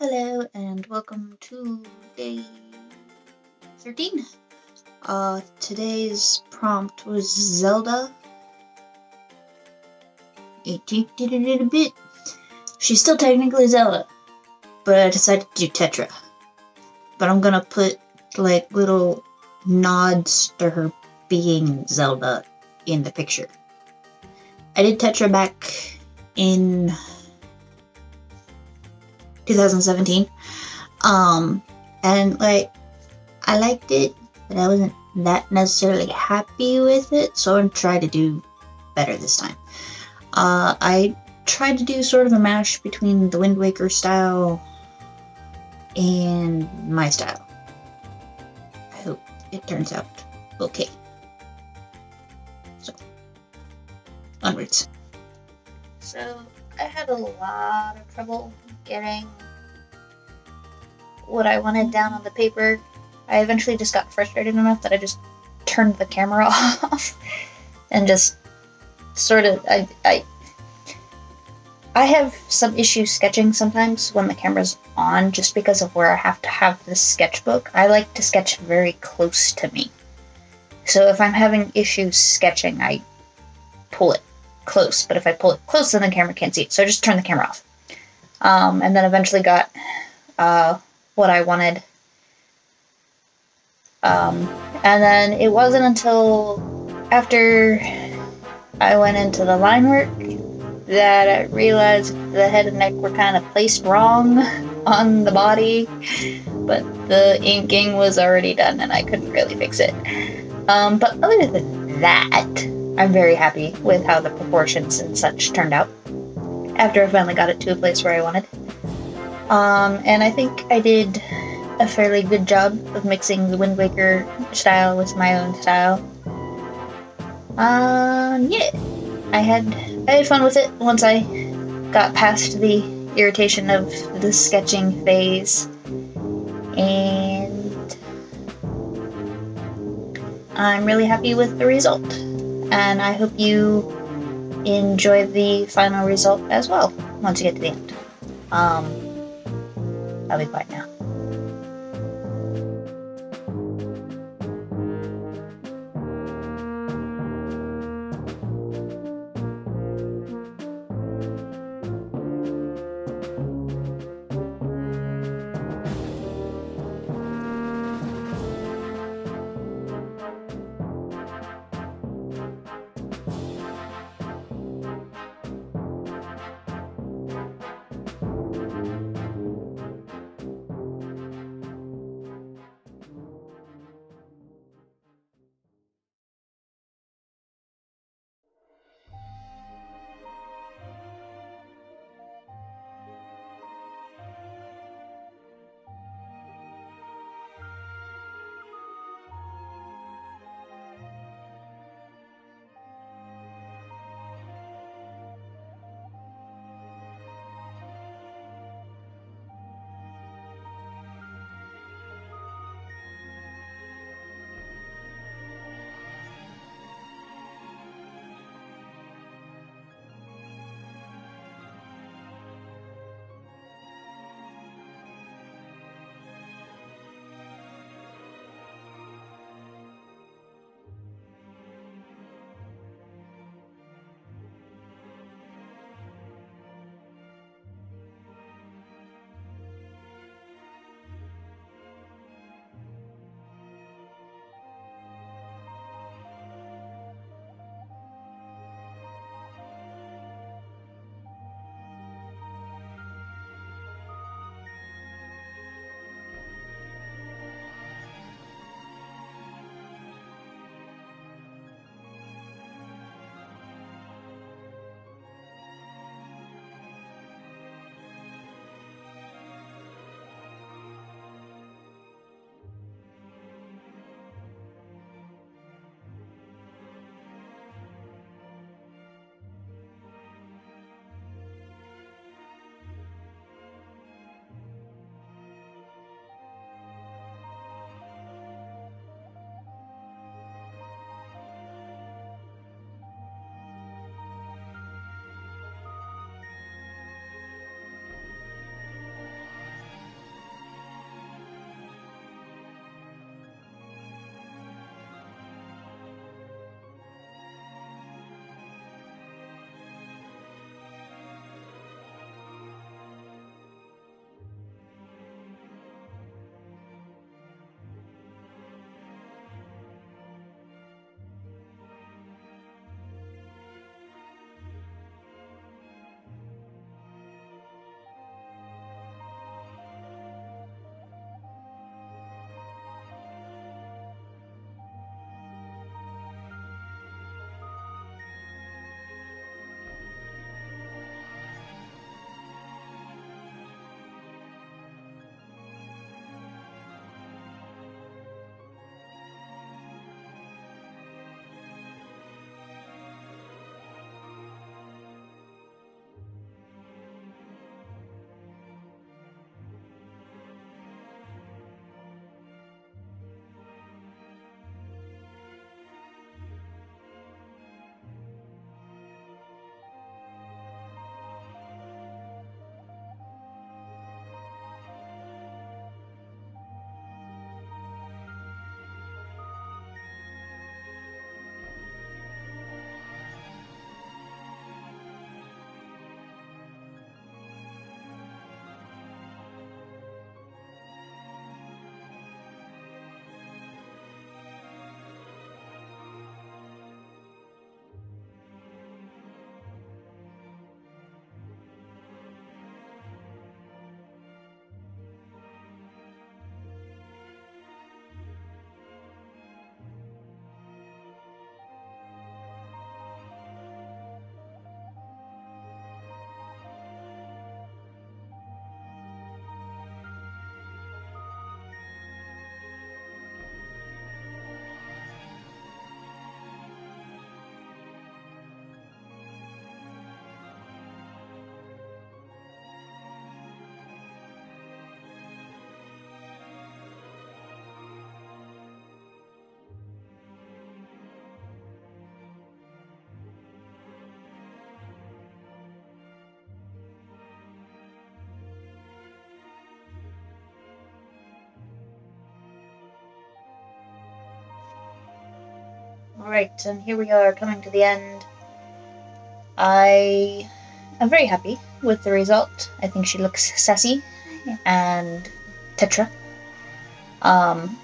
Hello and welcome to day 13. Uh, today's prompt was Zelda. It did a bit. She's still technically Zelda, but I decided to do Tetra. But I'm gonna put like little nods to her being Zelda in the picture. I did Tetra back in 2017. Um, and like, I liked it, but I wasn't that necessarily happy with it, so I'm gonna to do better this time. Uh, I tried to do sort of a mash between the Wind Waker style and my style. I hope it turns out okay. So, onwards. So, I had a lot of trouble getting what I wanted down on the paper. I eventually just got frustrated enough that I just turned the camera off and just sort of I I I have some issues sketching sometimes when the camera's on just because of where I have to have the sketchbook. I like to sketch very close to me. So if I'm having issues sketching, I pull it close, but if I pull it close, then the camera can't see it. So I just turn the camera off. Um, and then eventually got uh, what I wanted. Um, and then it wasn't until after I went into the line work that I realized the head and neck were kind of placed wrong on the body, but the inking was already done and I couldn't really fix it. Um, but other than that, I'm very happy with how the proportions and such turned out after I finally got it to a place where I wanted. Um, and I think I did a fairly good job of mixing the Wind Waker style with my own style. Um, yeah, I had I had fun with it once I got past the irritation of the sketching phase, and I'm really happy with the result. And I hope you enjoy the final result as well once you get to the end. Um, I'll be quiet now. Alright, and here we are coming to the end. I am very happy with the result. I think she looks sassy and Tetra. Um,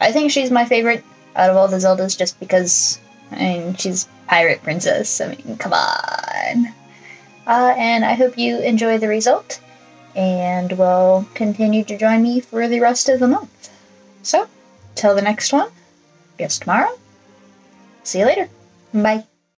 I think she's my favorite out of all the Zeldas just because, I mean, she's Pirate Princess. I mean, come on. Uh, and I hope you enjoy the result and will continue to join me for the rest of the month. So, till the next one, guess tomorrow. See you later. Bye.